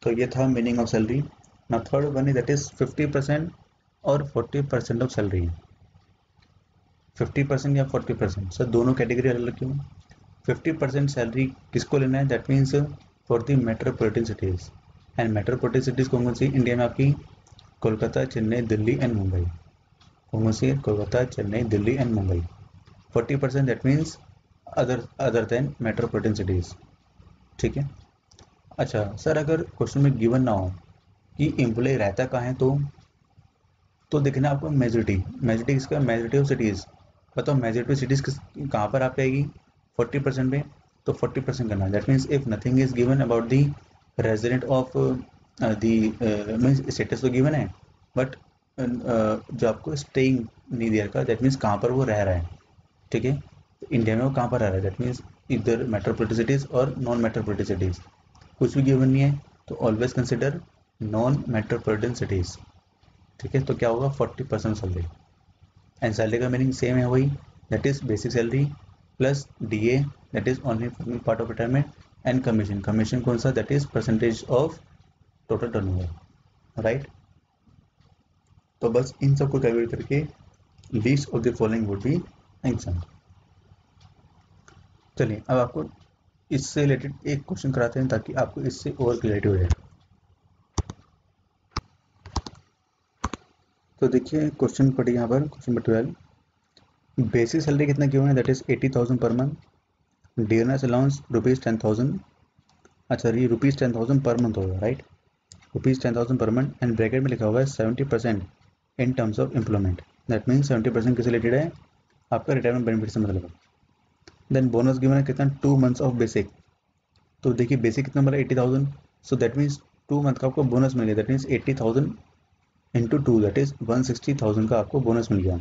तो ये था meaning of salary ना third one is that is fifty percent और forty percent of salary है। Fifty percent या forty percent sir, दोनों category अलग क्यों फिफ्टी परसेंट सैलरी किसको लेना है? That means for the metropolitan cities and metropolitan cities कौन कौन सी? इंडिया में आपकी कोलकाता, चेन्नई, दिल्ली एंड मुंबई। कौन कौन सी Kolkata, Chennai, Delhi and Mumbai. Forty percent that means other other than metropolitan cities ठीक है? अच्छा सर, अगर क्वेश्चन में गिवन ना हो कि एम्प्लॉय रहता कहाँ है तो तो देखना आपको मेजोरिटी मेजोरिटी किसका मेजोरिटी ऑफ़ सिटीज़ बताओ मेजोरिटी ऑफ़ सिटीज़ किस कहाँ पर आप आएगी फोर्टी परसेंट पे तो फोर्टी परसेंट करना। That means if nothing is given about the resident of the means status तो गिवन है बट uh, जो आपको स्टेइंग नहीं दिया रखा दैट मीन्स कहाँ पर वो रह रहा है ठीक है? इंडिया में वो कहाँ पर रह रहा है? दैट मीन्स इधर मेट्रोपोलिटन सिटीज़ और नॉन मेट्रोपोलिटन सिटीज़ कुछ भी गिवन नहीं है तो always consider non metropolitan cities ठीक है तो क्या होगा? Forty percent salary and salary का मीनिंग सेम है वही that is basic salary plus D A that is only part of retirement and commission commission कौन सा? That is percentage of total turnover right तो बस इन सबको कैलकुलेट करके least of the following would be exam चलिए, अब आपको इससे रिलेटेड एक क्वेश्चन कराते हैं ताकि आपको इससे और क्लियरिटी हो जाए। तो देखिए क्वेश्चन पढ़िए यहाँ पर question number twelve basic salary कितना क्यों है? That is eighty thousand per month dearness allowance rupees ten thousand अच्छा ये rupees ten thousand per month होगा right rupees ten thousand per month and bracket में लिखा हुआ है seventy percent in terms of employment that mean seventy percent किस related है? आपका रिटायरमेंट बेनिफिट से मतलब देन बोनस गिवन है कितना? टू मंथ्स ऑफ़ बेसिक तो देखिए बेसिक कितना मतलब eighty thousand so that means two month का आपको बोनस मिलेगा that means eighty thousand into two that is one sixty thousand का आपको बोनस मिल गया।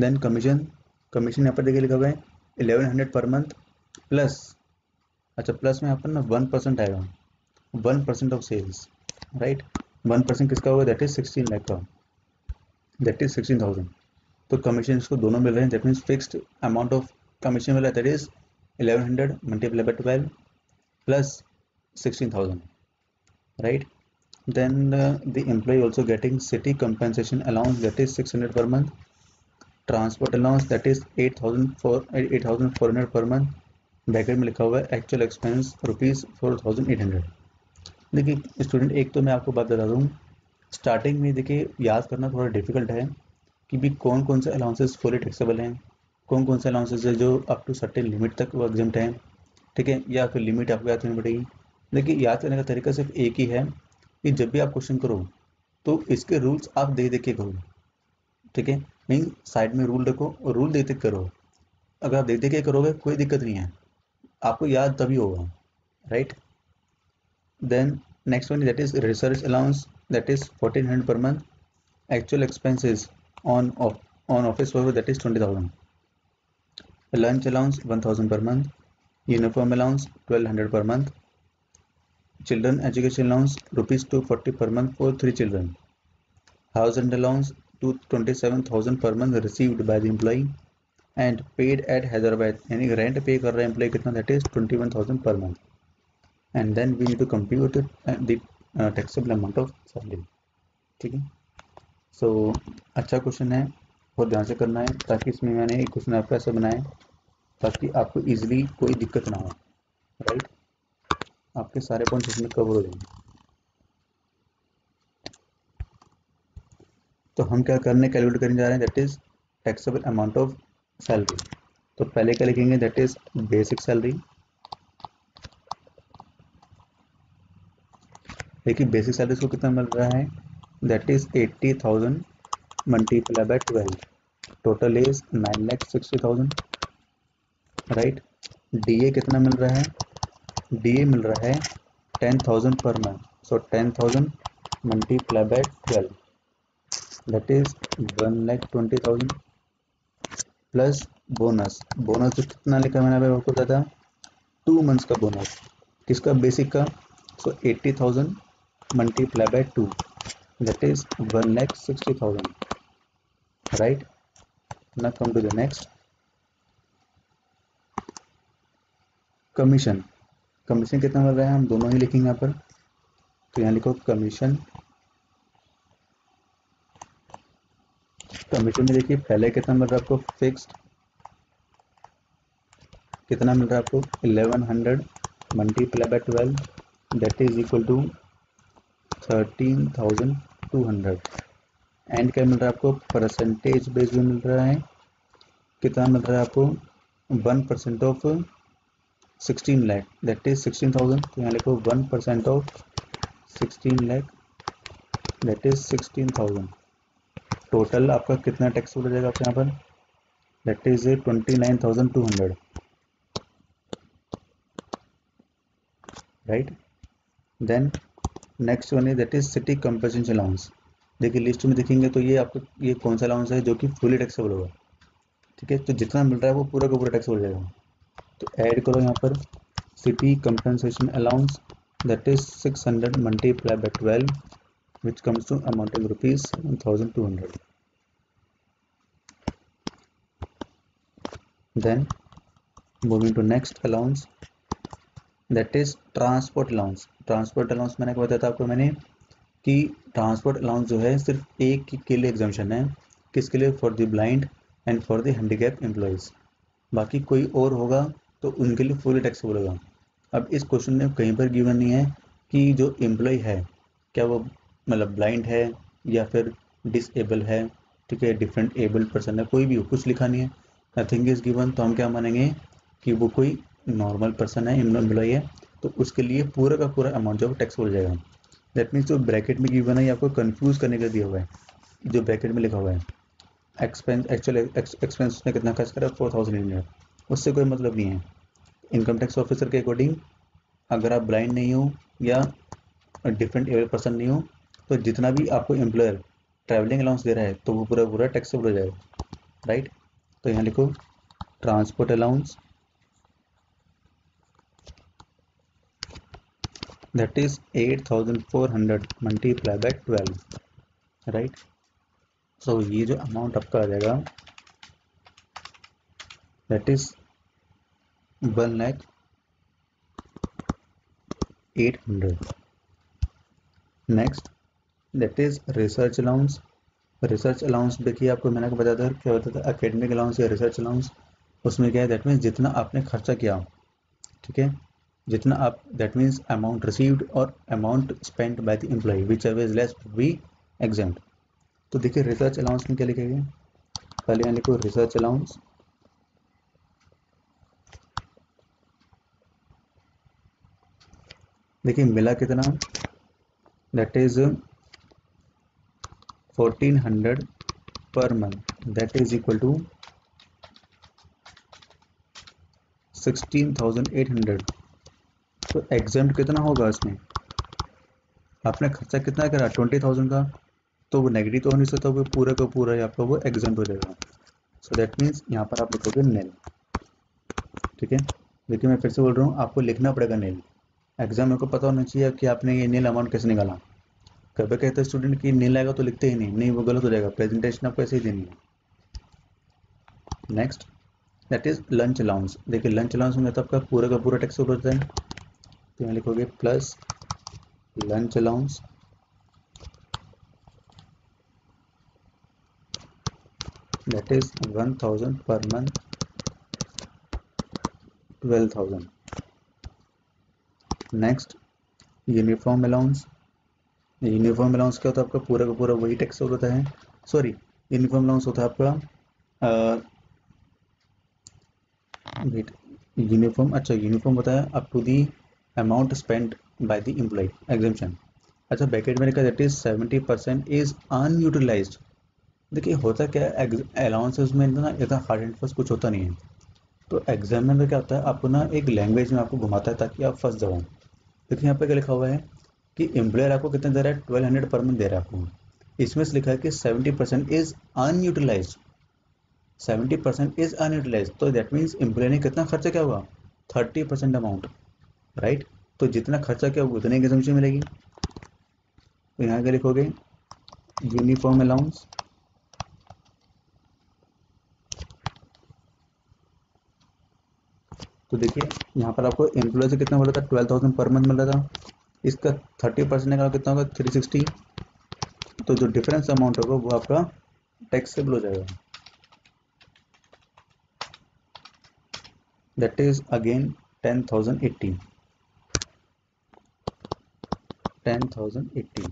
देन कमीशन कमीशन यहाँ पर देखिए लिखा हुआ है eleven hundred per month plus अच्छा प्लस में यहाँ पर ना वन परसेंट आएगा। One percent of sales right one percent किसका होगा दैट इज़ सिक्सटीन लाख का। दैट इज़ सिक्सटीन थाउज़ेंड तो कमीशन इसको दोनों मिल रहे हैं that means fixed amount of commission mill that is eleven hundred multiply by twelve plus sixteen thousand right then uh, the employee also getting city compensation allowance that is 600 per month. Transport allowance that is 8400 per month. Bracket में लिखा हुआ है actual expense rupees four thousand eight hundred देखिए student एक तो मैं आपको बात बता दूँ। स्टार्टिंग में देखिए याद करना थोड़ा डिफ़िकल्ट है कि भी कौन कौन से अलाउंसेस फुली टैक्सेबल हैं। कौन कौन से अलाउंसेस है जो अप टू सर्टेन लिमिट तक वो एग्ज़ाम हैं। ठीक है? या फिर लिमिट आपको याद करनी पड़ेगी। देखिए याद करने का तरीका सिर्फ़ एक ही है। कि जब भी आप क्वेश्चन करो तो इसके रूल्स आप देख देख के करो ठीक है? नहीं साइड में रूल रखो और रूल देख करो। अगर आप देख के करोगे, कोई दिक्कत नहीं है। आपको याद तभी होगा। Right then next one that is research allowance that is fourteen hundred per month actual expenses on on office work that is twenty thousand lunch allowance one thousand per month uniform allowance twelve hundred per month Children education allowance rupees 240 per month for three children. House and allowance to 27,000 per month received by the employee and paid at Hyderabad. यानी rent pay कर रहा है employee कितना that is 21,000 per month. And then we need to compute the uh, taxable amount of salary. ठीक है सो अच्छा question है बहुत ध्यान से करना है ताकि इसमें मैंने एक क्वेश्चन आपका ऐसा बनाया ताकि आपको इजीली कोई दिक्कत ना हो राइट right? आपके सारे पॉइंट्स इसमें कवर हो जाएँगे। तो हम क्या करने कैलकुलेट करने जा रहे हैं? That is taxable amount of salary तो पहले क्या लिखेंगे? दैट इज़ बेसिक सैलरी देखिए बेसिक सैलरी को कितना मिल रहा है? That is eighty thousand multiply by twelve total is nine lakh sixty thousand right D A कितना मिल रहा है? डी ए मिल रहा है ten thousand per month so ten thousand multiply by twelve that is one lakh twenty thousand plus bonus bonus तो कितना लिखा मैंने अभी आपको बताया टू मंथ्स का बोनस किसका? बेसिक का. So eighty thousand multiply by two that is one lakh sixty thousand right now come to the next. Commission. Commission कितना मिल रहा है? हम दोनों ही लिखेंगे यहाँ पर। तो यहाँ लिखो कमीशन कमीशन में देखिए, पहले कितना मिल रहा है आपको? फिक्स्ड कितना मिल रहा है आपको? 1100 hundred multiply by twelve that is equal to thirteen thousand two hundred and क्या मिल रहा है आपको? परसेंटेज बेस भी मिल रहा है। कितना मिल रहा है आपको? One percent of sixteen lakh that is sixteen thousand तो यहाँ लिखो one percent of sixteen lakh that is sixteen thousand total आपका कितना टैक्स हो जाएगा आपके यहाँ पर? That is twenty nine thousand two hundred right then next one that is city compensation allowance देखिए लिस्ट में देखेंगे तो ये आपको ये कौन सा अलाउंस है जो कि फुली टैक्सेबल होगा। ठीक है? तो जितना मिल रहा है वो पूरा का पूरा टैक्स हो जाएगा। तो ऐड करो यहाँ पर city compensation allowance that is 600 multiply by 12 which comes to amount of rupees 7200 then, moving to next allowance, that is transport allowance. Transport allowance मैंने क्या बताया था आपको मैंने कि ट्रांसपोर्ट अलाउंस जो है सिर्फ़ एक के लिए एग्जामेशन है। किसके लिए? For the blind and for the handicap employees बाकी कोई और होगा तो उनके लिए फुल टैक्सेबल होगा। अब इस क्वेश्चन में कहीं पर गिवन नहीं है कि जो एम्प्लॉय है, क्या वो मतलब ब्लाइंड है या फिर डिसेबल है, ठीक है डिफरेंट एबल्ड पर्सन है, कोई भी हो, कुछ लिखा नहीं है। नथिंग इज़ गिवन तो हम क्या मानेंगे कि वो कोई नॉर्मल पर्सन है एम्प्लॉय है तो उसके लिए पूरा का पूरा अमाउंट जो टैक्स हो जाएगा। दैट मीन्स जो ब्रैकेट में गिवन है ये आपको कन्फ्यूज़ करने के लिए दिया हुआ है, जो ब्रैकेट में लिखा हुआ है एक्सपेंस एक्चुअल एक्सपेंस उसने कितना खर्च करा? फोर थाउज़ेंड इंडिया उससे कोई मतलब नहीं है। इनकम टैक्स ऑफिसर के अकॉर्डिंग अगर आप ब्लाइंड नहीं हो या डिफरेंट एवल पर्सन नहीं हो तो जितना भी आपको एम्प्लॉयर ट्रैवलिंग अलाउंस दे रहा है तो वो पूरा पूरा टैक्सेबल हो जाएगा। राइट तो यहाँ लिखो transport allowance that is 8400 multiply by 12 right? So ये जो अमाउंट आपका आ जाएगा, that is one lakh eight hundred. Next that is research allowance research allowance देखिए आपको मैंने बताया था, क्या होता था अकेडमिक अलाउंस या रिसर्च अलाउंस उसमें क्या है दैट मीन्स जितना आपने खर्चा किया, ठीक है? जितना आप दैट मीन्स अमाउंट रिसीव्ड और amount spend by the employ whichever is less be exempt तो देखिए रिसर्च अलाउंस में क्या लिखेगा पहले यहाँ लिखो रिसर्च अलाउंस देखिए, मिला कितना? That is fourteen hundred per month that is equal to sixteen thousand eight hundred तो एग्ज़ाम कितना होगा इसमें? आपने खर्चा कितना करा? ट्वेंटी थाउज़ेंड का? तो वो नेगेटिव तो नहीं सकता, वो पूरा का पूरा ही आपका वो एग्ज़ाम हो जाएगा। सो दैट मीन्स यहाँ पर आप लिखोगे नेल ठीक है? देखिए, मैं फिर से बोल रहा हूँ, आपको लिखना पड़ेगा नेल एग्ज़ाम मेरे को पता होना चाहिए कि आपने ये नील अमाउंट कैसे निकाला। कभी कहते स्टूडेंट की नील आएगा तो लिखते ही नहीं नहीं वो गलत हो जाएगा प्रेजेंटेशन आपको ऐसे ही देनी है। Next that is lunch allowance देखिए लंच अलाउंस में तो आपका पूरा का पूरा टैक्स होता है। तो यहाँ लिखोगे plus lunch allowance that is 1000 per month 12000 next uniform allowance uniform allowance क्या होता है आपका? पूरा का पूरा वही टैक्स होता है। सॉरी यूनिफॉर्म अलाउंस होता है आपका वेट यूनिफॉर्म अच्छा यूनिफॉर्म होता है up to the amount spend by the employ exemption अच्छा बैकेट में लिखा that is seventy percent is unutilised देखिए, होता क्या है? अलाउंसेस में ना इतना हार्ड एंड फ़र्स्ट कुछ होता नहीं है। तो एग्ज़ाम में क्या होता है? आपको ना एक लैंग्वेज में आपको घुमाता है ताकि आप फंस जाओ। देखिए यहाँ पे क्या लिखा हुआ है कि एम्प्लॉयर आपको कितना दे रहा है? ट्वेल्व हंड्रेड पर मंथ दे रहा है आपको। इसमें से लिखा है कि seventy percent is unutilize seventy percent is unutilize तो दैट मीन्स एम्प्लॉय ने कितना खर्चा क्या हुआ थर्टी परसेंट अमाउंट राइट तो जितना खर्चा क्या होगा, उतने एग्जामेशन मिलेगी। तो यहाँ क्या लिखोगे? यूनिफॉर्म अलाउंस तो देखिए, यहाँ पर आपको एम्प्लॉय से कितना मिला था? ट्वेल्व थाउज़ेंड पर मंथ मिला था। इसका थर्टी परसेंट निकाल कितना होगा? थ्री सिक्सटी तो जो डिफरेंस अमाउंट होगा, वो आपका टैक्सेबल हो जाएगा। That is again ten thousand eighty ten thousand eighty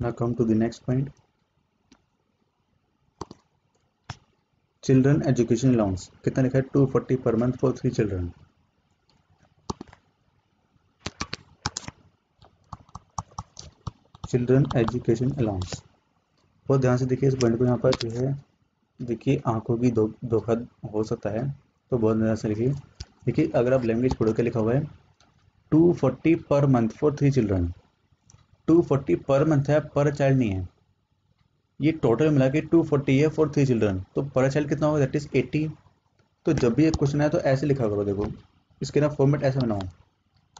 now come to the next point. Children education allowance कितना लिखा है? Two forty per month for three children children education allowance बहुत ध्यान से देखिए, इस पॉइंट को यहाँ पर जो है, देखिए, आँखों की धोखा दो हो सकता है तो बहुत ध्यान से लिखिए देखिए, अगर आप लैंग्वेज पढ़ो के लिखा हुआ है two forty per month for three children two forty per month है पर चाइल्ड नहीं है। ये टोटल मिला के टू फोर्टी है फॉर थ्री चिल्ड्रन तो पर चाइल्ड कितना होगा? दैट इज़ एटी तो जब भी एक क्वेश्चन है तो ऐसे लिखा करो, देखो। इसके ना फॉर्मेट ऐसा बनाओ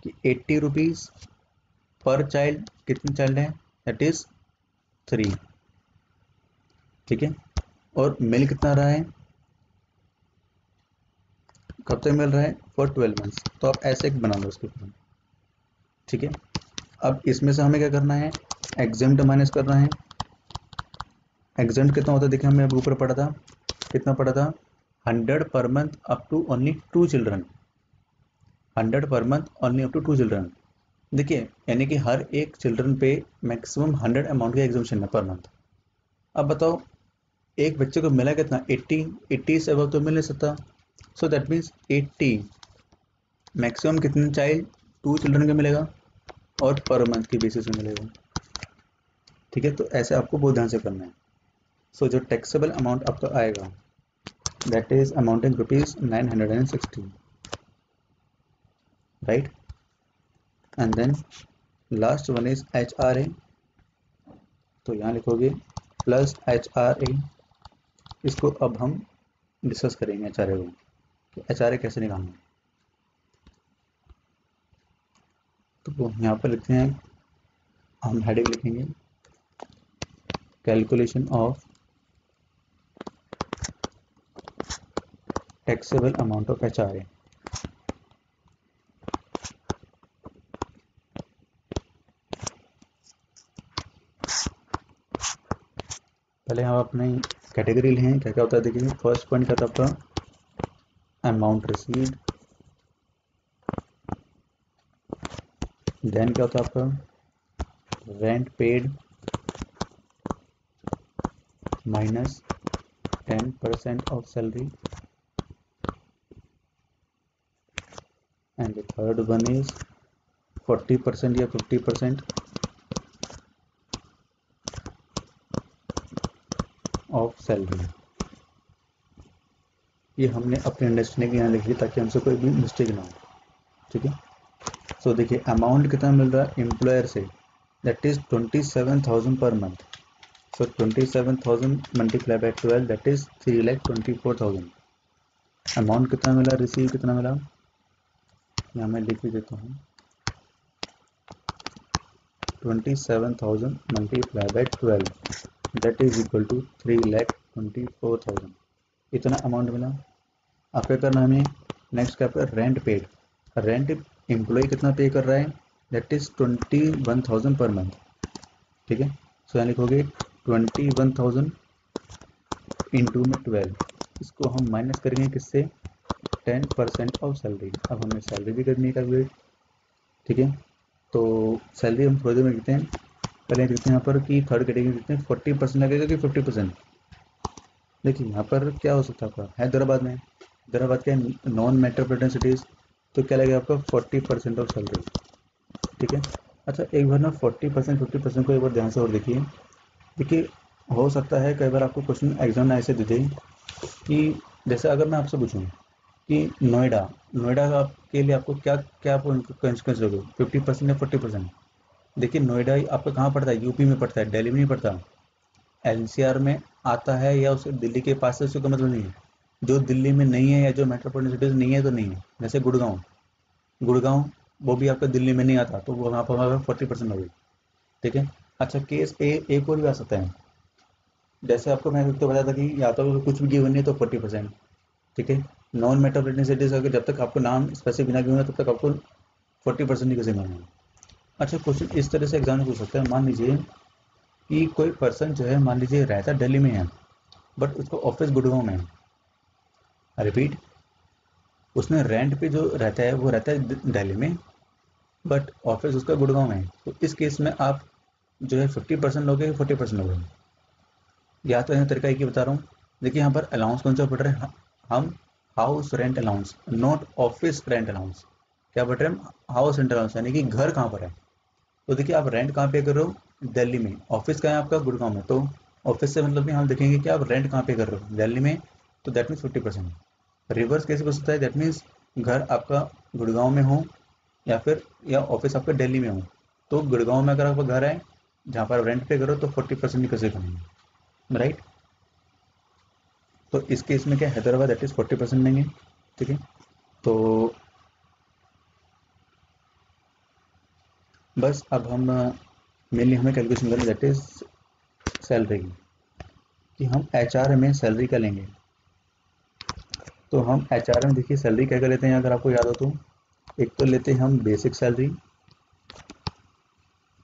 कि एट्टी रुपीज़ पर चाइल्ड कितने चाइल्ड है? दैट इज़ थ्री ठीक है? और मिल कितना रहा है? कब तक मिल रहा है? फॉर ट्वेल्व मंथ्स तो आप ऐसे एक बना लो उसके ऊपर। ठीक है? अब इसमें से हमें क्या करना है? एग्जेम्ट माइनस करना है। एग्जेम्ट कितना होता है? देखिए हमें अभी ऊपर पढ़ा था। कितना पढ़ा था? Hundred per month up to only two children hundred per month only up to two children देखिए, यानी कि हर एक चिल्ड्रन पे मैक्सिमम हंड्रेड अमाउंट का एग्जामेशन है पर मंथ अब बताओ, एक बच्चे को मिला कितना? एट्टी एट्टी से अब तो मिल नहीं सकता। So that means eighty maximum कितने चाइल्ड टू चिल्ड्रन का मिलेगा। और पर मंथ की बेसिस में मिलेगा। ठीक है तो ऐसे आपको बहुत ध्यान से करना है। सो so, जो टैक्सेबल अमाउंट आपका आएगा that is amounting rupees nine hundred and sixty right and then last one is H R A तो यहाँ लिखोगे प्लस एच आर ए इसको अब हम डिस्कस करेंगे एच आर ए को। एच आर ए कैसे निकालना तो यहाँ पर लिखते हैं। हम हेडिंग लिखेंगे। Calculation of taxable amount of H R A पहले हम अपनी कैटेगरी लें क्या क्या होता है देखिए। फ़र्स्ट पॉइंट क्या था आपका अमाउंट रिसीव्ड देन क्या होता है आपका? Rent paid minus ten percent of salary and third one is forty percent या फिफ्टी परसेंट ऑफ़ सैलरी ये हमने अपने अंडरस्टैंडिंग यहाँ लिख लिखी ताकि हमसे कोई भी मिस्टेक ना हो। ठीक है? सो देखिए अमाउंट कितना मिल रहा है एम्प्लॉयर से? That is twenty seven thousand per month so twenty seven thousand multiply by twelve that is three lakh twenty four thousand amount कितना मिला? रिसीव कितना मिला? यहाँ मैं लिख भी देता हूँ। Twenty seven thousand multiply by twelve that is equal to three lakh twenty four thousand इतना अमाउंट मिला। आप क्या करना हमें? नेक्स्ट क्या रेंट पेड रेंट एम्प्लॉय कितना पे कर रहा है? That is twenty one thousand per month ठीक है? सो यहाँ लिखोगे ट्वेंटी वन थाउज़ेंड इंटू में ट्वेल्व इसको हम माइनस करेंगे किससे? टेन परसेंट ऑफ़ सैलरी अब हमें सैलरी भी करनी है कैलकुलेट ठीक है? तो सैलरी हम थोड़ी देर में लिखते हैं। पहले देखते हैं यहाँ पर कि थर्ड कैटेगरी देखते हैं फोर्टी परसेंट लगेगा कि फिफ्टी परसेंट देखिए, यहाँ पर क्या हो सकता है आपका? हैदराबाद में। हैदराबाद के नॉन मेट्रोपोलिटन सिटीज़ तो क्या लगेगा आपका फोर्टी परसेंट ऑफ़ सैलरी ठीक है? अच्छा एक बार ना फोर्टी परसेंट फिफ्टी परसेंट को एक बार ध्यान से और देखिए। देखिए, हो सकता है कई बार आपको क्वेश्चन एग्ज़ाम ऐसे दे दे कि जैसे अगर मैं आपसे पूछूँ कि नोएडा नोएडा के लिए आपको क्या क्या आप कंसिडर फिफ्टी परसेंट या फोर्टी परसेंट देखिए, नोएडा आपका कहाँ पड़ता है? यूपी में पड़ता है दिल्ली में नहीं पड़ता एनसीआर में आता है या उसे दिल्ली के पास से उसका मतलब नहीं है। जो दिल्ली में नहीं है या जो मेट्रोपोलिटन सिटीज़ नहीं है तो नहीं है। जैसे गुड़गांव। गुड़गांव, वो भी आपका दिल्ली में नहीं आता तो वो वहाँ पर हमारा फोर्टी परसेंट हो गई। ठीक है? अच्छा केस ए एक और भी आ सकता है। जैसे आपको मैं तो बताया था कि या तो कुछ भी गिवन नहीं तो फोर्टी परसेंट ठीक है? नॉन मेट्रोपोलिटन सिटीज़ अगर जब तक आपको नाम स्पेसिफिक ना गिवन है, तब तक आपको फोर्टी परसेंट ही कैसे मांगेंगे अच्छा क्वेश्चन इस तरह से एग्ज़ाम पूछ सकते हैं। मान लीजिए कि कोई पर्सन जो है, मान लीजिए रहता दिल्ली में है बट उसको ऑफ़िस गुड़गांव में है। रिपीट उसने रेंट पे जो रहता है, वो रहता है दिल्ली में बट ऑफ़िस उसका गुड़गांव में है। तो इस केस में आप जो है फिफ्टी परसेंट लोगे फोर्टी परसेंट लोगे। या तो यहाँ तरीका एक ही बता रहा हूँ। देखिए यहाँ पर अलाउंस कौन सा पढ़ रहे हैं? हम house rent allowance not office rent allowance क्या पढ़ रहे हैं? हाउस रेंट अलाउंस यानी कि घर कहाँ पर है? तो देखिए आप रेंट कहाँ पे कर रहे हो? दिल्ली में। ऑफ़िस कहाँ है आपका? गुड़गांव में। तो ऑफ़िस से मतलब हम देखेंगे कि आप रेंट कहाँ पे कर रहे हो? दिल्ली में। तो that means fifty percent reverse कैसे हो सकता है? दैट मीन्स घर आपका गुड़गांव में हो या फिर, या ऑफ़िस आपका दिल्ली में हो। तो गुड़गांव में अगर आपका घर है, जहाँ पर रेंट पे करो तो फोर्टी परसेंट कैसे करेंगे राइट तो इस केस में क्या Hyderabad that is forty percent लेंगे ठीक है? तो बस अब हम मेनली हमें कैलकुलेशन करनी दैट इज़ सैलरी कि। हम एच आर में सैलरी का लेंगे? तो हम एच आर में देखिए सैलरी क्या कर लेते हैं अगर आपको याद हो तो। एक तो लेते हैं हम बेसिक सैलरी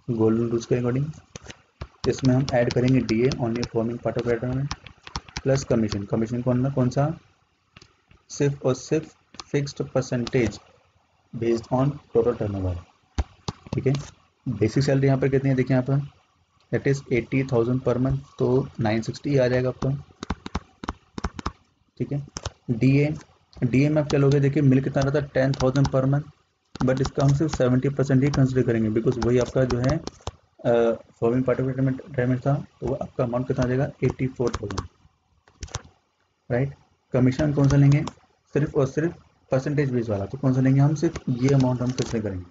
गोल्डन रूल्स के अकॉर्डिंग इसमें हम ऐड करेंगे D A only forming part of retirement plus commission commission कौन ना, कौन सा? सिर्फ़ और सिर्फ़ fixed percentage based on total turnover ठीक है? बेसिक सैलरी यहाँ पर कितनी है? देखिए यहाँ पर। That is eighty thousand per month तो नाइन सिक्सटी आ जाएगा आपका। ठीक है? डी ए डी ए में आप क्या लोगे देखिए मिल कितना रहता है ten thousand per month but इसका हम सिर्फ़ सेवेंटी परसेंट ही कंसिडर करेंगे बिकॉज़ वही आपका जो है फॉर्मिंग पार्ट ऑफ़ रिटायरमेंट था तो वो आपका अमाउंट कितना जाएगा? Eighty four thousand right commission कौन सा लेंगे? सिर्फ़ और सिर्फ़ परसेंटेज बेस वाला तो कौन सा लेंगे हम? सिर्फ़ ये अमाउंट हम कंसिडर करेंगे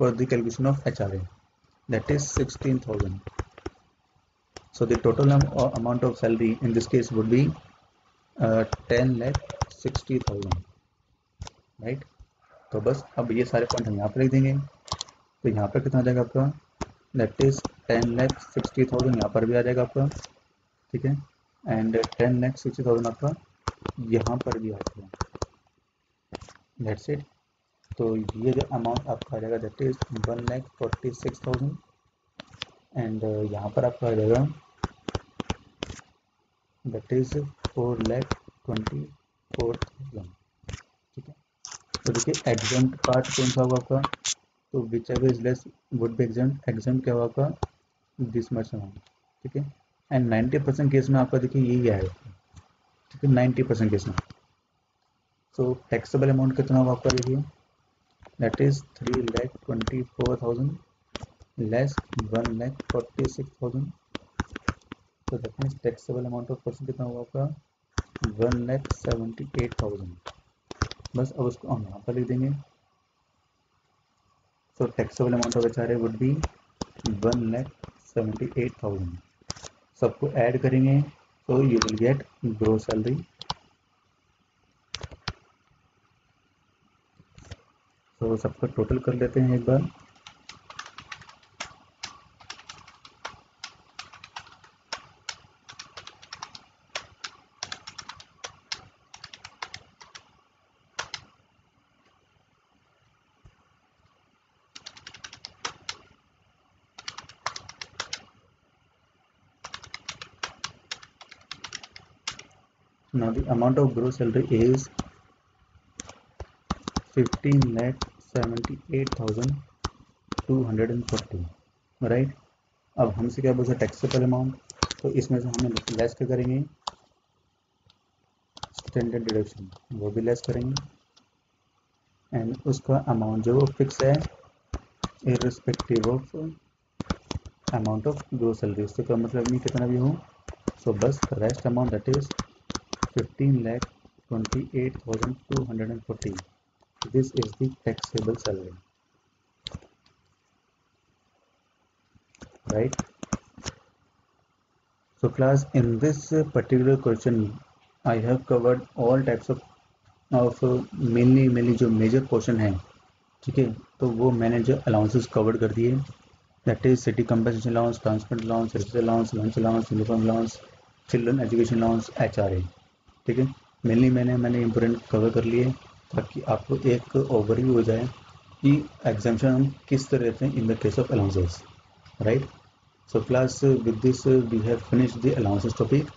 for the calculation of H R A that is sixteen thousand so the total amount of salary in this case would be 10 lakh 60 thousand, right? तो बस अब ये सारे पॉइंट हम यहाँ पर लिख देंगे। तो यहाँ पर कितना आ जाएगा आपका? That is ten lakh sixty thousand यहाँ पर भी आ जाएगा आपका, ठीक है? And ten lakh sixty thousand आपका यहाँ पर भी आ जाएगा। दैट्स इट तो ये जो अमाउंट आपका आ जाएगा that is one lakh forty six thousand and यहाँ पर आपका आ जाएगा that is four lakh twenty four thousand ठीक है? तो देखिए एग्ज़ाम पार्ट कौन सा होगा आपका? तो whichever is less would be exempt exempt क्या होगा आपका? दिस मच अमाउंट ठीक है? एंड नाइन्टी परसेंट केस में आपका देखिए, यही आएगा ठीक है? नाइन्टी परसेंट केस में। सो टैक्सेबल अमाउंट कितना होगा आपका देखिए? That is three lakh twenty four thousand less one lakh forty six thousand तो that means taxable amount of person कितना होगा आपका? One lakh seventy eight thousand बस अब उसको हम यहाँ पर लिख देंगे। So taxable amount of H R A would be one lakh seventy eight thousand सबको ऐड करेंगे तो you will get gross salary तो सबका टोटल कर लेते हैं एक बार। Now the amount of gross salary is 15 lakh 78,240 right अब हमसे क्या बोलते टैक्सेबल अमाउंट तो इसमें से हमें लेस क्या करेंगे? स्टैंडर्ड डिडक्शन वो भी लेस करेंगे. एंड उसका अमाउंट जो फिक्स है irrespective of amount of gross salary उससे का मतलब नहीं कितना भी हो सो बस rest amount that is 15 lakh 28,240 this is the taxable salary right so class in this particular question I have covered all types of of mainly mainly जो major portion है ठीक है तो वो मैंने जो अलाउंसेस कवर कर दिए that is city compensation allowance transport allowance service allowance lunch allowance uniform allowance children education allowance H R A ठीक है? मेनली मैंने मैंने इम्पोर्टेंट कवर कर लिए ताकि आपको एक ओवरव्यू हो जाए कि एग्जामेशन हम किस तरह से in the case of allowances right so class with this we have finish the allowances topic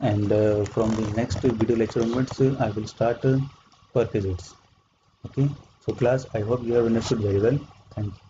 and from the next video lecture moments I will start purchase okay so class I hope you have understood very well thank you